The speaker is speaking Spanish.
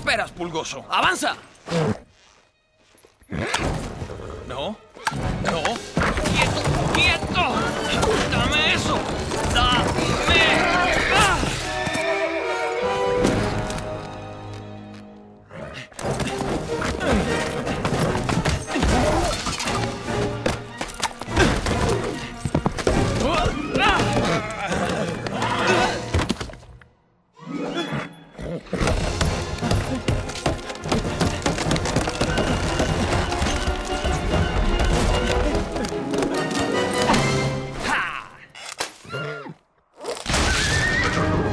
esperas, Pulgoso? ¡Avanza! No. No. ¡Quieto! ¡Quieto! ¡Dame eso! ¡Dame! ¡Ah! Central.